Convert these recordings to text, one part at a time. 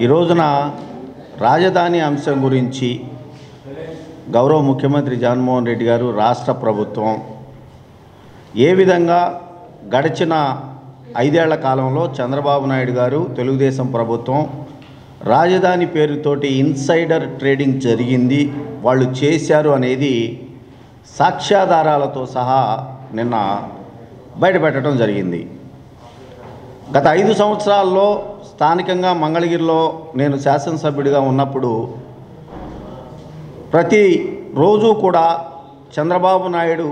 ఈ రోజున రాజధాని అంశం గురించి గౌరవ ముఖ్యమంత్రి జగన్మోహన్ రెడ్డి గారు రాష్ట్ర ప్రభుత్వం ఏ విధంగా గడిచిన ఐదేళ్ళ కాలంలో చంద్రబాబు నాయుడు గారు తెలుగుదేశం ప్రభుత్వం రాజధాని పేరుతోటి ఇన్సైడర్ ట్రేడింగ్ జరిగింది వాళ్ళు చేశారు అనేది సాక్ష్యాధారాలతో సహా నిన్న బయటపెట్టడం జరిగింది. గత ఐదు సంవత్సరాల్లో స్థానికంగా మంగళగిరిలో నేను శాసనసభ్యుడిగా ఉన్నప్పుడు ప్రతి రోజు కూడా చంద్రబాబు నాయుడు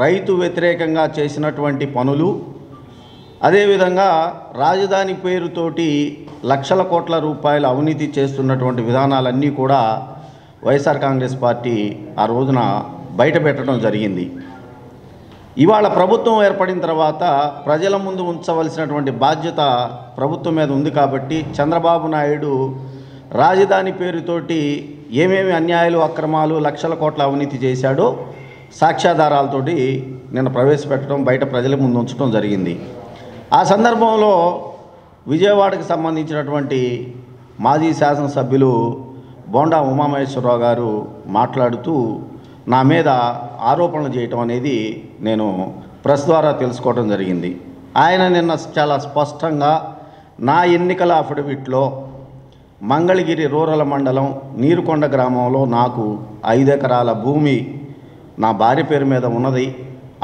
రైతు వ్యతిరేకంగా చేసినటువంటి పనులు అదేవిధంగా రాజధాని పేరుతోటి లక్షల కోట్ల రూపాయల అవినీతి చేస్తున్నటువంటి విధానాలన్నీ కూడా వైఎస్ఆర్ కాంగ్రెస్ పార్టీ ఆ రోజున బయట పెట్టడం జరిగింది. ఇవాళ ప్రభుత్వం ఏర్పడిన తర్వాత ప్రజల ముందు ఉంచవలసినటువంటి బాధ్యత ప్రభుత్వం మీద ఉంది కాబట్టి చంద్రబాబు నాయుడు రాజధాని పేరుతోటి ఏమేమి అన్యాయాలు అక్రమాలు లక్షల కోట్ల అవినీతి చేశాడో సాక్ష్యాధారాలతోటి నిన్న ప్రవేశపెట్టడం బయట ప్రజల ముందు ఉంచడం జరిగింది. ఆ సందర్భంలో విజయవాడకు సంబంధించినటువంటి మాజీ శాసనసభ్యులు బోండా ఉమామహేశ్వరరావు గారు మాట్లాడుతూ నా మీద ఆరోపణలు చేయటం అనేది నేను ప్రెస్ ద్వారా తెలుసుకోవడం జరిగింది. ఆయన నిన్న చాలా స్పష్టంగా నా ఎన్నికల అఫిడవిట్లో మంగళగిరి రూరల్ మండలం నీరుకొండ గ్రామంలో నాకు ఐదు ఎకరాల భూమి నా భార్య పేరు మీద ఉన్నది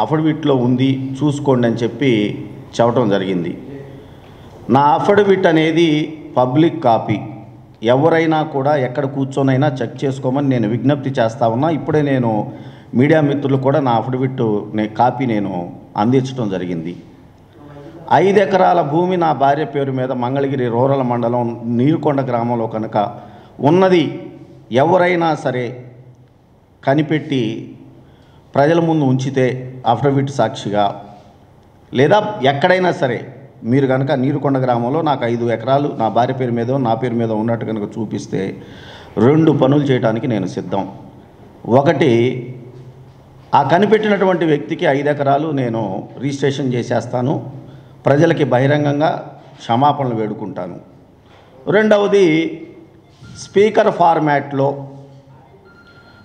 అఫిడవిట్లో ఉంది చూసుకోండి అని చెప్పి చెప్పడం జరిగింది. నా అఫిడవిట్ అనేది పబ్లిక్ కాపీ. ఎవరైనా కూడా ఎక్కడ కూర్చొనైనా చెక్ చేసుకోమని నేను విజ్ఞప్తి చేస్తా ఉన్నా. ఇప్పుడే నేను మీడియా మిత్రులు కూడా నా అఫిడవిట్ నే కాపీ నేను అందించడం జరిగింది. ఐదు ఎకరాల భూమి నా భార్య పేరు మీద మంగళగిరి రూరల్ మండలం నీరుకొండ గ్రామంలో కనుక ఉన్నది ఎవరైనా సరే కనిపెట్టి ప్రజల ముందు ఉంచితే అఫిడవిట్ సాక్షిగా లేదా ఎక్కడైనా సరే మీరు కనుక నీరుకొండ గ్రామంలో నాకు ఐదు ఎకరాలు నా భార్య పేరు మీద నా పేరు మీద ఉన్నట్టు కనుక చూపిస్తే రెండు పనులు చేయడానికి నేను సిద్ధం. ఒకటి ఆ కనిపెట్టినటువంటి వ్యక్తికి ఐదు ఎకరాలు నేను రిజిస్ట్రేషన్ చేసేస్తాను. ప్రజలకి బహిరంగంగా క్షమాపణలు వేడుకుంటాను. రెండవది స్పీకర్ ఫార్మాట్లో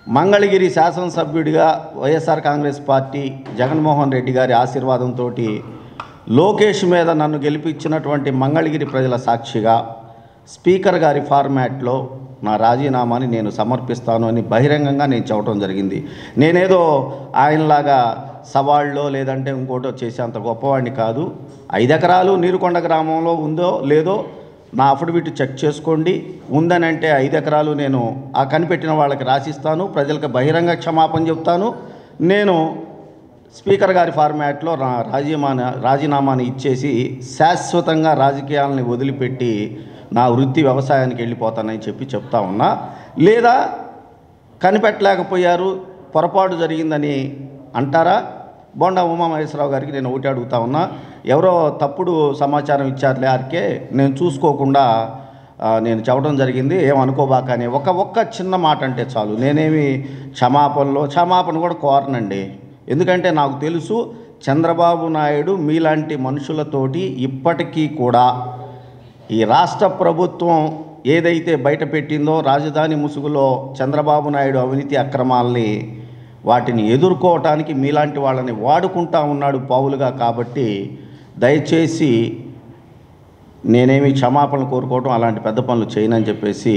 మంగళగిరి శాసనసభ్యుడిగా YSR Congress party Jaganmohan Reddy గారి ఆశీర్వాదంతో లోకేష్ మీద నన్ను గెలిపించినటువంటి మంగళగిరి ప్రజల సాక్షిగా స్పీకర్ గారి ఫార్మాట్లో నా రాజీనామాని నేను సమర్పిస్తాను అని బహిరంగంగా నేను చెప్పడం జరిగింది. నేనేదో ఆయనలాగా సవాళ్ళలో లేదంటే ఇంకోటో చేసేంత గొప్పవాడిని కాదు. ఐదు ఎకరాలు నీరుకొండ గ్రామంలో ఉందో లేదో నా అఫిడవిట్ చెక్ చేసుకోండి. ఉందని అంటే ఐదు ఎకరాలు నేను ఆ కనిపెట్టిన వాళ్ళకి రాసిస్తాను. ప్రజలకు బహిరంగ క్షమాపణ చెప్తాను. నేను స్పీకర్ గారి ఫార్మాట్లో నా రాజీనామా రాజీనామాని ఇచ్చేసి శాశ్వతంగా రాజకీయాలని వదిలిపెట్టి నా వృత్తి వ్యవసాయానికి వెళ్ళిపోతానని చెప్పి చెప్తా ఉన్నా. లేదా కనిపెట్టలేకపోయారు పొరపాటు జరిగిందని అంటారా? బోండా ఉమామహేశ్వరరావు గారికి నేను ఒకటి అడుగుతా ఉన్నా. ఎవరో తప్పుడు సమాచారం ఇచ్చారులే ఆర్కే నేను చూసుకోకుండా నేను చెప్పడం జరిగింది ఏమనుకోబాక అని. ఒక ఒక్క చిన్న మాట అంటే చాలు. నేనేమి క్షమాపణలో క్షమాపణ కూడా కోరనండి. ఎందుకంటే నాకు తెలుసు చంద్రబాబు నాయుడు మీలాంటి మనుషులతోటి ఇప్పటికీ కూడా ఈ రాష్ట్ర ప్రభుత్వం ఏదైతే బయట పెట్టిందో రాజధాని ముసుగులో చంద్రబాబు నాయుడు అవినీతి అక్రమాల్ని వాటిని ఎదుర్కోవటానికి మీలాంటి వాళ్ళని వాడుకుంటా ఉన్నాడు పావులుగా కాబట్టి దయచేసి నేనేమి క్షమాపణలు కోరుకోవటం అలాంటి పెద్ద పనులు చేయనని చెప్పేసి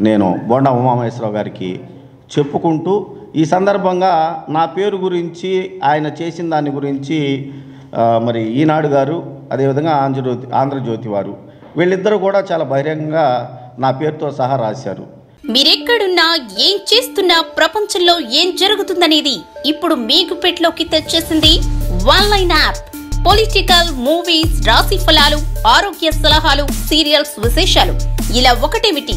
నేను బొండ ఉమామహేశ్వరరావు గారికి చెప్పుకుంటూ ఈ సందర్భంగా నా పేరు గురించి ఆయన చేసిన దాని గురించి మరి ఈనాడు గారు అదేవిధంగా ఆంధ్రజ్యోతి ఆంధ్రజ్యోతి వారు వీళ్ళిద్దరూ కూడా చాలా బహిరంగంగా నా పేరుతో సహా రాశారు. మీరెక్కడున్నా ఏం చేస్తున్నా ప్రపంచంలో ఏం జరుగుతుందనేది ఇప్పుడు మీకు పెట్లోకి తెచ్చేసింది one line app. Political movies రాశి ఫలాలు ఆరోగ్య సలహాలు సీరియల్స్ విశేషాలు. ఇలా ఒకటేమిటి?